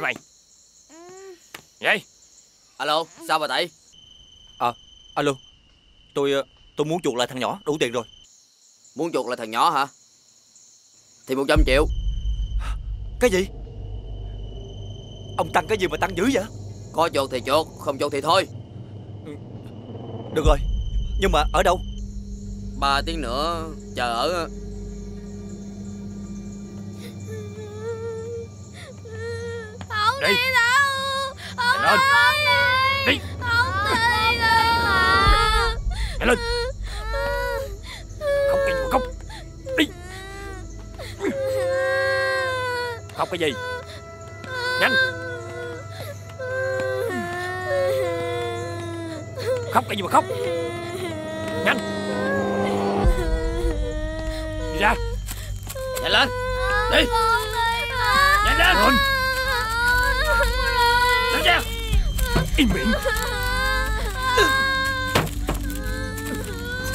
vậy mày. Vậy. Alo sao bà Tị À alo. Tôi ờ, tôi muốn chuộc lại thằng nhỏ đủ tiền rồi. Muốn chuộc lại thằng nhỏ hả? Thì 100 triệu. Cái gì? Ông tăng cái gì mà tăng dữ vậy? Có chuộc thì chuộc Không chuộc thì thôi. Được rồi. Nhưng mà ở đâu? Ba tiếng nữa chờ ở Đi. Không lên. đi Đi. Không đi đâu Nhanh lên. Khóc cái gì mà khóc? Đi. Khóc cái gì? Nhanh. Khóc cái gì mà khóc? Nhanh. Đi ra. Nhanh lên. Đi. Nhanh lên Ra Im miệng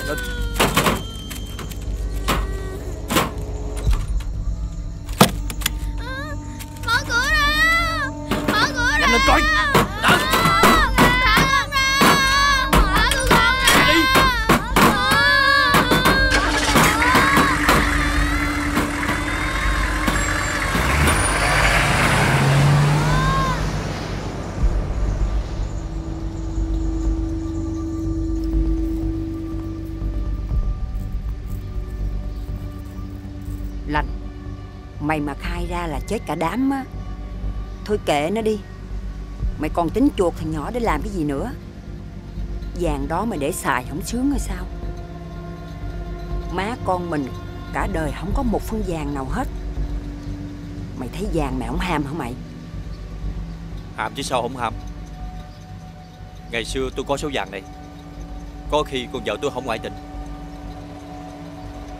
Lên. Mở cửa ra. Mở cửa ra Nhanh lên coi Mày mà khai ra là chết cả đám á. Thôi kệ nó đi. Mày còn tính chuột thằng nhỏ để làm cái gì nữa? Vàng đó mày để xài không sướng hay sao? Má con mình Cả đời không có một phân vàng nào hết. Mày thấy vàng mày không ham hả mày? Hàm chứ sao không ham? Ngày xưa tôi có số vàng này. Có khi con vợ tôi không ngoại tình.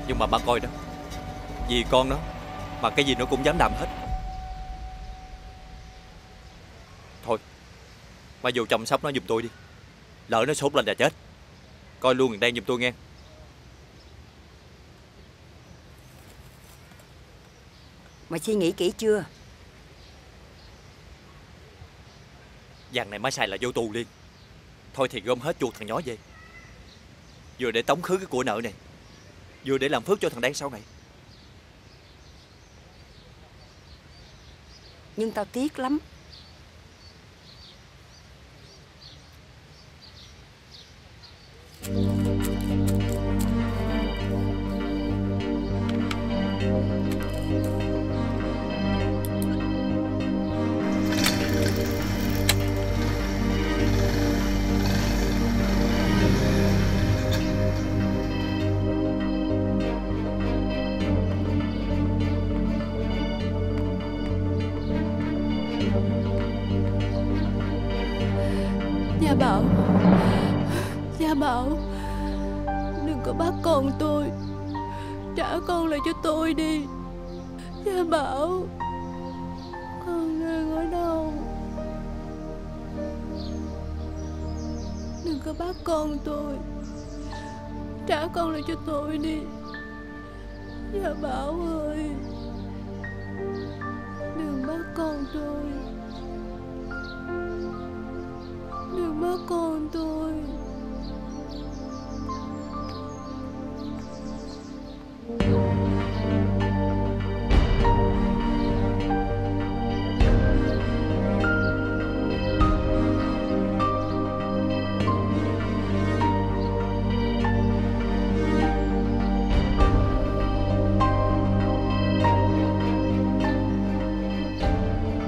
Nhưng mà ba coi đó, Vì con nó mà cái gì nó cũng dám làm hết. Thôi Mà dù chồng sóc nó giùm tôi đi. Lỡ nó sốt lên là chết. Coi luôn đây giùm tôi nghe. Mày suy nghĩ kỹ chưa? Vàng này mới xài là vô tù liền. Thôi thì gom hết chuột thằng nhỏ về. Vừa để tống khứ cái của nợ này Vừa để làm phước cho thằng Đen sau này Nhưng tao tiếc lắm. Gia Bảo Gia Bảo, Đừng có bắt con tôi. Trả con lại cho tôi đi. Gia Bảo, Con đang ở đâu? Đừng có bắt con tôi. Trả con lại cho tôi đi. Gia Bảo ơi, Đừng bắt con tôi. Mất con tôi.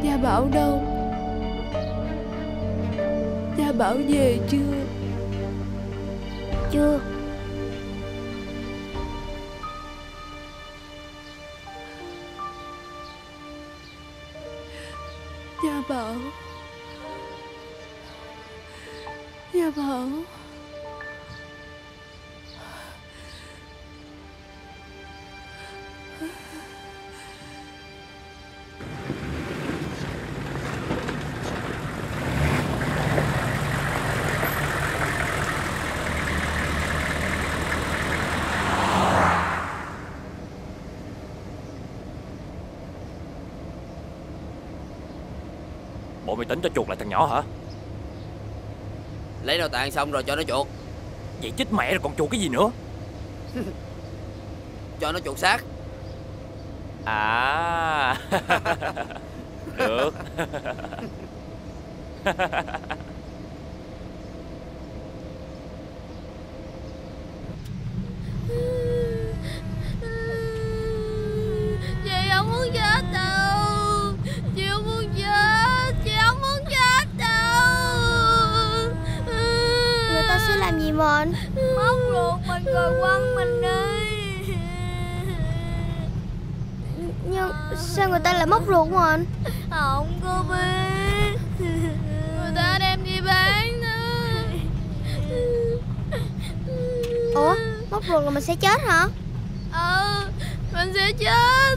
Gia Bảo đâu? Bảo về chưa? Chưa. Bộ mày tính cho chuột lại thằng nhỏ hả? Lấy nội tạng xong rồi cho nó chuột. Vậy chết mẹ rồi còn chuột cái gì nữa? Cho nó chuột xác. À. Được rồi quăng mình đi Nhưng sao người ta lại móc ruột mình? Không có biết. Người ta đem đi bán đó Ủa móc ruột là mình sẽ chết hả? Ừ Mình sẽ chết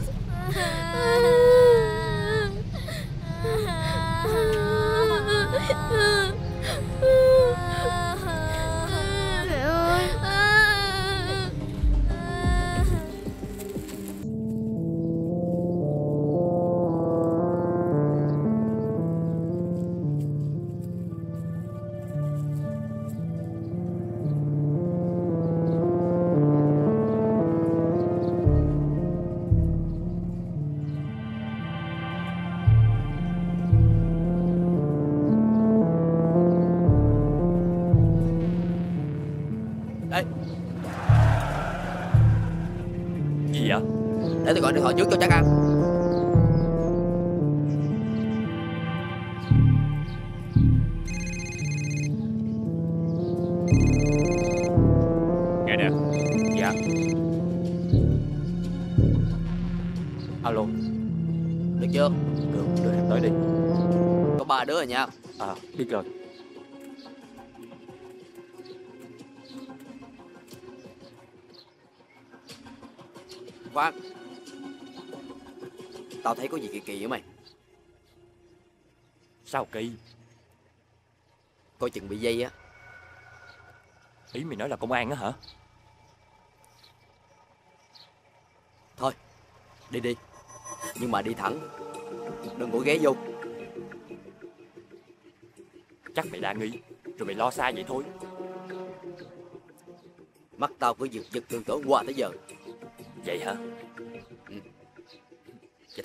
điện thoại trước cho chắc ăn. Nghe nè. Dạ. Alo. Được chưa? Được đưa em tới đi. Có ba đứa rồi nha. À biết rồi. Khoan Tao thấy có gì kỳ kỳ với mày? Sao kỳ? Coi chừng bị dây á. Ý mày nói là công an á hả? Thôi Đi đi. Nhưng mà đi thẳng. Đừng có ghé vô. Chắc mày đa nghi Rồi mày lo xa vậy thôi. Mắt tao cứ giật giật từ tối qua tới giờ. Vậy hả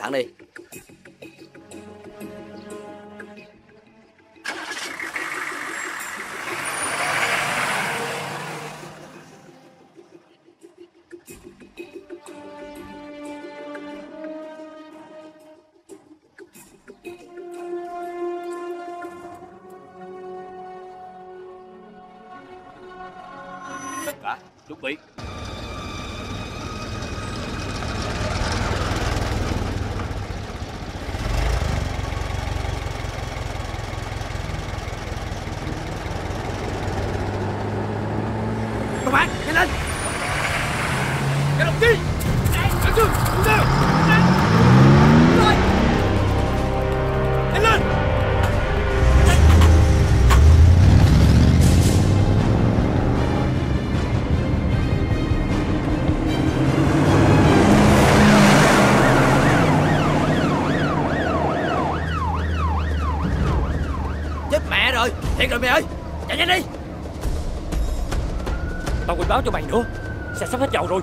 thẳng đi. Cả chuẩn bị sắp hết dầu rồi.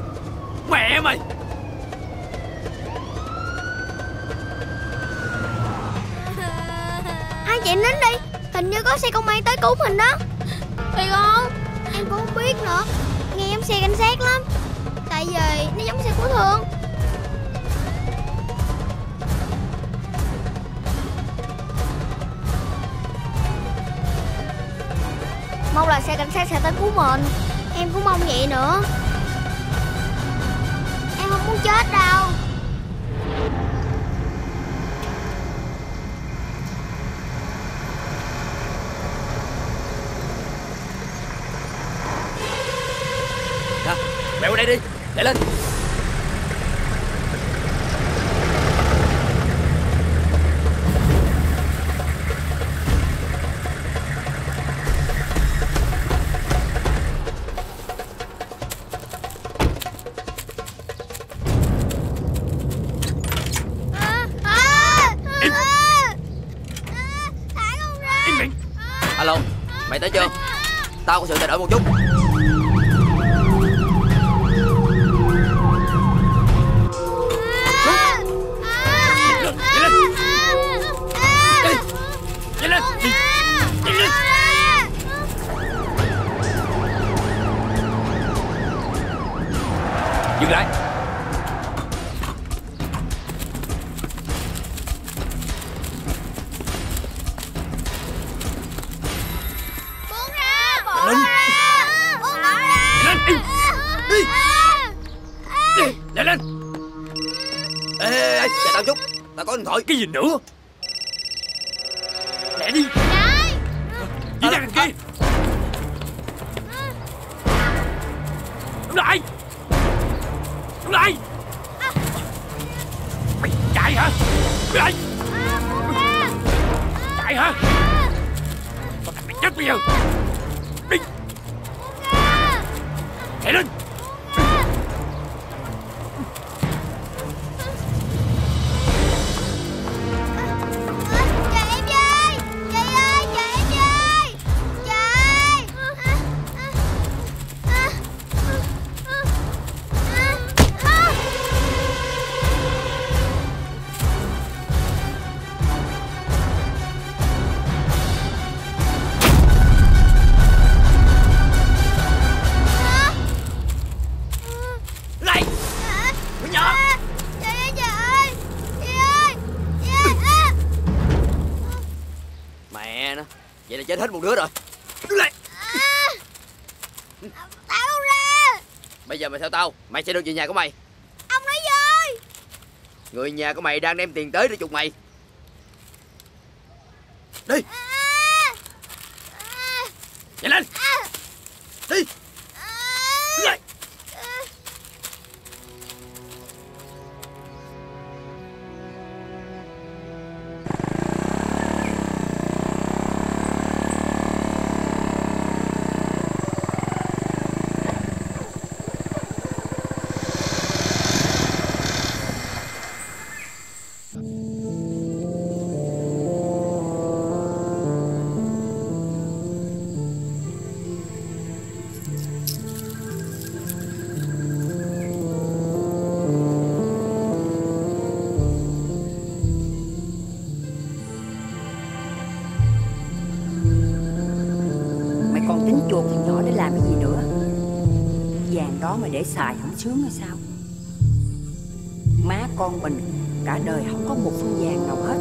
Mẹ mày Hai chạy nín đi? Hình như có xe công an tới cứu mình đó. Thì con Em cũng không biết nữa. Nghe em xe cảnh sát lắm. Tại vì nó giống xe cứu thương. Mong là xe cảnh sát sẽ tới cứu mình. Em cũng mong vậy nữa chết đâu. Nè Mẹ qua đây đi để lên. Tao có sự thay đổi một chút. Dừng lại. Nhanh lên. Ê, ê, ê chờ tao chút. Tao có điện thoại. Cái gì nữa? Lẹ đi. Chạy Đi ra đằng kia. Đứng lại Đứng lại Mày chạy hả? Đứng lại Chạy hả? Con thằng mày chết bây giờ. Đi. Chạy lên Vậy là chết hết một đứa rồi. Đứng lại. Thả con ra? Bây giờ mày theo tao Mày sẽ được về nhà của mày. Ông nói gì Người nhà của mày đang đem tiền tới để chuộc mày. Đi. Nhanh lên. Đi. Đứng lại chuột thằng nhỏ để làm cái gì nữa? Vàng đó mà để xài không sướng hay sao? Má con mình Cả đời không có một phương vàng nào hết.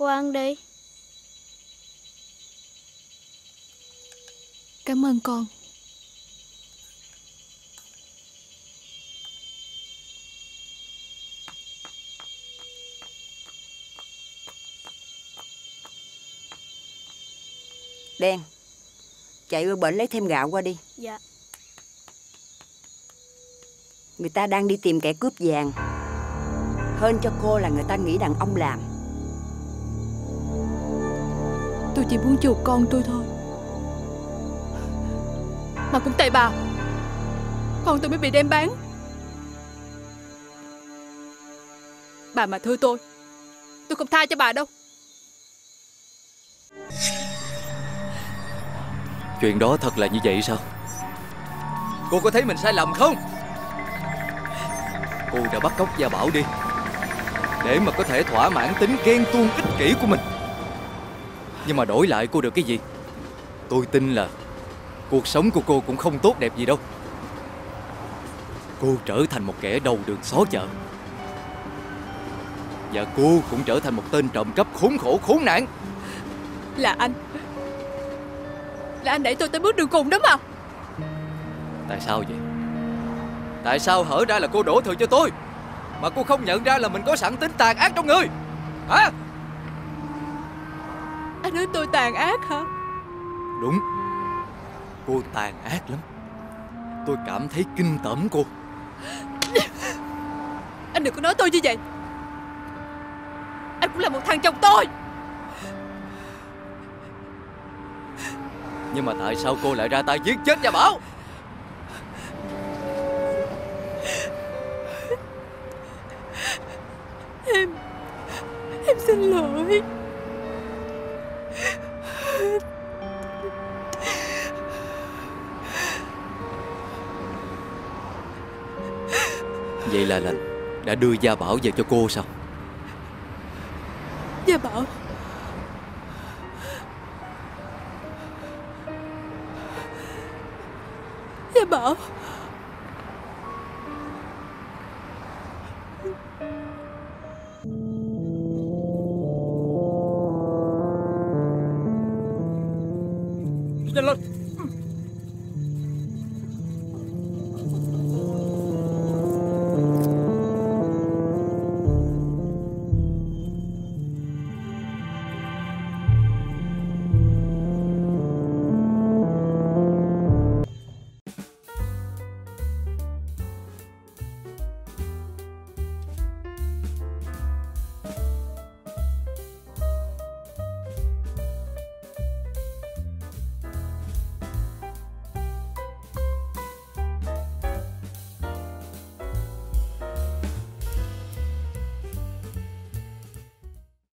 Cô ăn đi. Cảm ơn con. Đen Chạy qua bệnh lấy thêm gạo qua đi. Dạ. Người ta đang đi tìm kẻ cướp vàng. Hên cho cô là người ta nghĩ đàn ông làm tôi chỉ muốn chuộc con tôi thôi. Mà cũng tại bà. Con tôi mới bị đem bán. Bà mà thương tôi tôi không tha cho bà đâu. Chuyện đó thật là như vậy sao? Cô có thấy mình sai lầm không? Cô đã bắt cóc Gia Bảo đi Để mà có thể thỏa mãn tính ghen tuông ích kỷ của mình Nhưng mà đổi lại cô được cái gì? Tôi tin là Cuộc sống của cô cũng không tốt đẹp gì đâu. Cô trở thành một kẻ đầu đường xó chợ. Và cô cũng trở thành một tên trộm cắp khốn khổ khốn nạn. Là anh. Là anh đẩy tôi tới bước đường cùng đó mà. Tại sao vậy? Tại sao hở ra là cô đổ thừa cho tôi? Mà cô không nhận ra là mình có sẵn tính tàn ác trong người. Hả Anh nói tôi tàn ác hả? Đúng. Cô tàn ác lắm. Tôi cảm thấy kinh tởm cô. Anh đừng có nói tôi như vậy. Anh cũng là một thằng chồng tôi. Nhưng mà tại sao cô lại ra tay giết chết Gia Bảo? Em Em xin lỗi Vậy là lành Đã đưa Gia Bảo về cho cô sao? Gia Bảo. Gia Bảo.